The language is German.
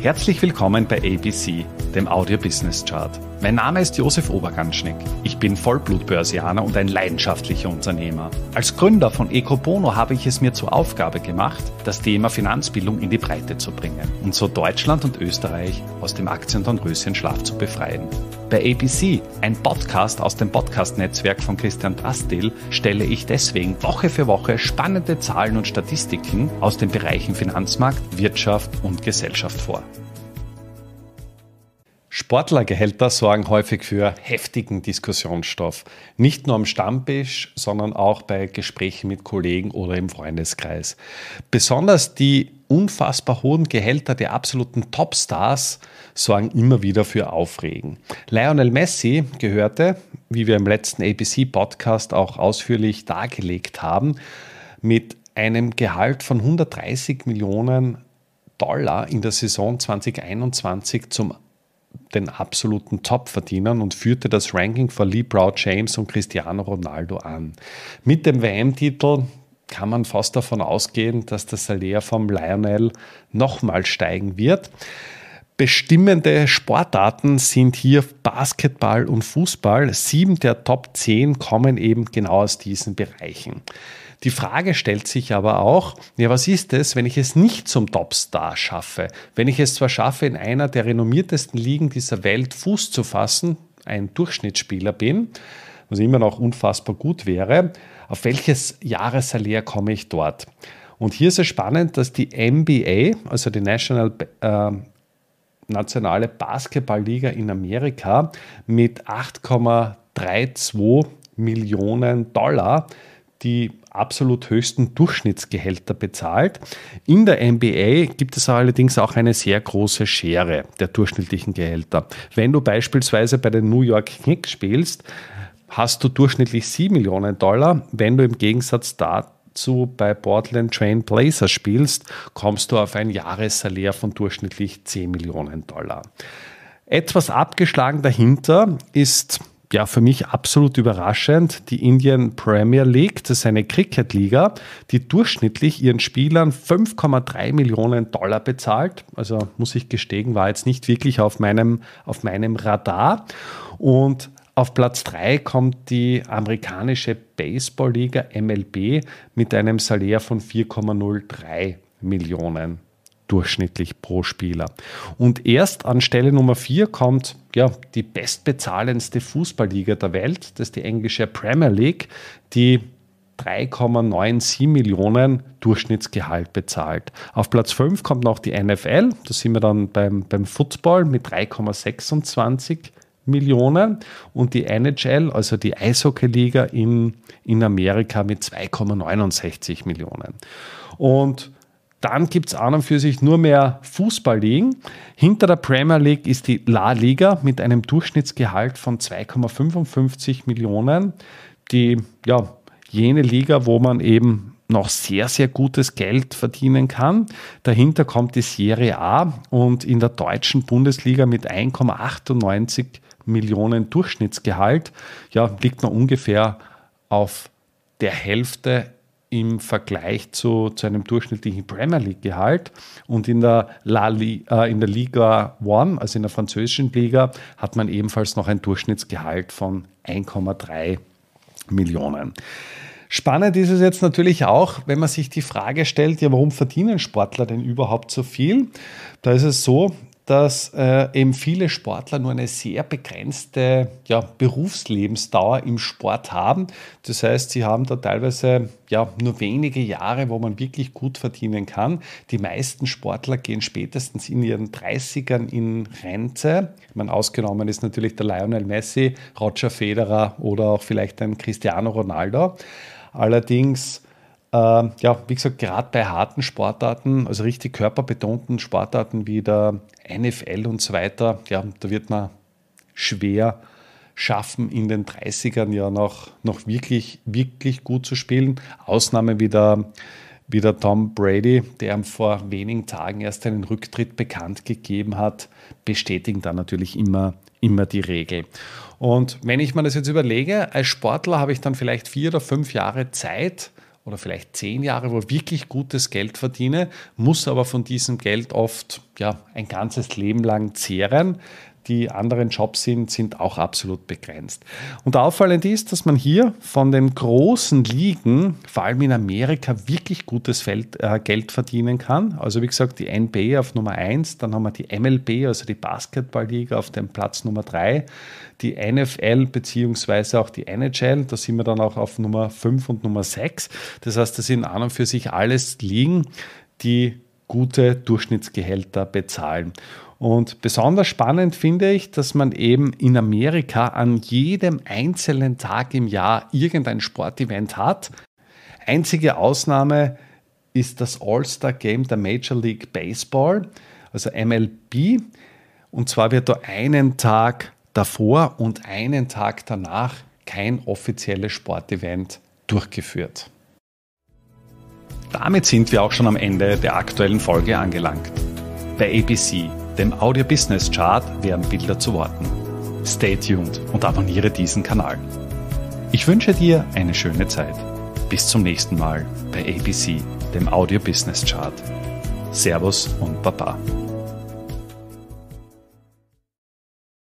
Herzlich willkommen bei ABC, dem Audio Business Chart. Mein Name ist Josef Oberganschnick. Ich bin Vollblutbörsianer und ein leidenschaftlicher Unternehmer. Als Gründer von Ecobono habe ich es mir zur Aufgabe gemacht, das Thema Finanzbildung in die Breite zu bringen und so Deutschland und Österreich aus dem Aktien- und Röschenschlaf zu befreien. Bei ABC, ein Podcast aus dem Podcast-Netzwerk von Christian Drastil, stelle ich deswegen Woche für Woche spannende Zahlen und Statistiken aus den Bereichen Finanzmarkt, Wirtschaft und Gesellschaft vor. Sportlergehälter sorgen häufig für heftigen Diskussionsstoff. Nicht nur am Stammtisch, sondern auch bei Gesprächen mit Kollegen oder im Freundeskreis. Besonders die unfassbar hohen Gehälter der absoluten Topstars sorgen immer wieder für Aufregen. Lionel Messi gehörte, wie wir im letzten ABC-Podcast auch ausführlich dargelegt haben, mit einem Gehalt von 130 Millionen Dollar in der Saison 2021 zum den absoluten Top-Verdienern und führte das Ranking vor LeBron James und Cristiano Ronaldo an. Mit dem WM-Titel kann man fast davon ausgehen, dass das Salär vom Lionel nochmal steigen wird. Bestimmende Sportarten sind hier Basketball und Fußball. Sieben der Top 10 kommen eben genau aus diesen Bereichen. Die Frage stellt sich aber auch, ja, was ist es, wenn ich es nicht zum Topstar schaffe? Wenn ich es zwar schaffe, in einer der renommiertesten Ligen dieser Welt Fuß zu fassen, ein Durchschnittsspieler bin, was immer noch unfassbar gut wäre, auf welches Jahressalär komme ich dort? Und hier ist es spannend, dass die NBA, also die National äh, nationale Basketballliga in Amerika mit 8,32 Millionen Dollar die absolut höchsten Durchschnittsgehälter bezahlt. In der NBA gibt es allerdings auch eine sehr große Schere der durchschnittlichen Gehälter. Wenn du beispielsweise bei den New York Knicks spielst, hast du durchschnittlich 7 Millionen Dollar. Wenn du im Gegensatz dazu bei Portland Train Blazers spielst, kommst du auf ein Jahressalär von durchschnittlich 10 Millionen Dollar. Etwas abgeschlagen dahinter ist ja, für mich absolut überraschend, die Indian Premier League, das ist eine Cricket-Liga, die durchschnittlich ihren Spielern 5,3 Millionen Dollar bezahlt. Also muss ich gestehen, war jetzt nicht wirklich auf meinem, auf meinem Radar. Und auf Platz 3 kommt die amerikanische Baseball-Liga MLB mit einem Salär von 4,03 Millionen durchschnittlich pro Spieler. Und erst an Stelle Nummer 4 kommt ja, die bestbezahlendste Fußballliga der Welt, das ist die englische Premier League, die 3,97 Millionen Durchschnittsgehalt bezahlt. Auf Platz 5 kommt noch die NFL, da sind wir dann beim, beim Football mit 3,26 Millionen und die NHL, also die Eishockeyliga in, in Amerika mit 2,69 Millionen. Und dann gibt es an und für sich nur mehr Fußballligen. Hinter der Premier League ist die La Liga mit einem Durchschnittsgehalt von 2,55 Millionen. Die, ja, jene Liga, wo man eben noch sehr, sehr gutes Geld verdienen kann. Dahinter kommt die Serie A und in der deutschen Bundesliga mit 1,98 Millionen Durchschnittsgehalt, ja, liegt man ungefähr auf der Hälfte im Vergleich zu, zu einem durchschnittlichen Premier League-Gehalt. Und in der, La Li, äh, in der Liga One, also in der französischen Liga, hat man ebenfalls noch ein Durchschnittsgehalt von 1,3 Millionen. Spannend ist es jetzt natürlich auch, wenn man sich die Frage stellt, ja, warum verdienen Sportler denn überhaupt so viel? Da ist es so, dass äh, eben viele Sportler nur eine sehr begrenzte ja, Berufslebensdauer im Sport haben. Das heißt, sie haben da teilweise ja, nur wenige Jahre, wo man wirklich gut verdienen kann. Die meisten Sportler gehen spätestens in ihren 30ern in Rente. Meine, ausgenommen ist natürlich der Lionel Messi, Roger Federer oder auch vielleicht ein Cristiano Ronaldo. Allerdings ähm, ja, wie gesagt, gerade bei harten Sportarten, also richtig körperbetonten Sportarten wie der NFL und so weiter, ja, da wird man schwer schaffen, in den 30ern ja noch, noch wirklich, wirklich gut zu spielen. Ausnahme wie der, wie der Tom Brady, der vor wenigen Tagen erst einen Rücktritt bekannt gegeben hat, bestätigen dann natürlich immer, immer die Regel. Und wenn ich mir das jetzt überlege, als Sportler habe ich dann vielleicht vier oder fünf Jahre Zeit, oder vielleicht zehn Jahre, wo ich wirklich gutes Geld verdiene, muss aber von diesem Geld oft ja, ein ganzes Leben lang zehren die anderen Jobs sind, sind auch absolut begrenzt. Und auffallend ist, dass man hier von den großen Ligen, vor allem in Amerika, wirklich gutes Feld, äh, Geld verdienen kann. Also wie gesagt, die NBA auf Nummer 1, dann haben wir die MLB, also die Basketballliga auf dem Platz Nummer 3, die NFL beziehungsweise auch die NHL, da sind wir dann auch auf Nummer 5 und Nummer 6. Das heißt, das sind an und für sich alles Ligen, die gute Durchschnittsgehälter bezahlen. Und besonders spannend finde ich, dass man eben in Amerika an jedem einzelnen Tag im Jahr irgendein Sportevent hat. Einzige Ausnahme ist das All-Star Game der Major League Baseball, also MLB. Und zwar wird da einen Tag davor und einen Tag danach kein offizielles Sportevent durchgeführt. Damit sind wir auch schon am Ende der aktuellen Folge angelangt. Bei ABC dem Audio Business Chart werden Bilder zu Worten. Stay tuned und abonniere diesen Kanal. Ich wünsche dir eine schöne Zeit. Bis zum nächsten Mal bei ABC, dem Audio Business Chart. Servus und Baba.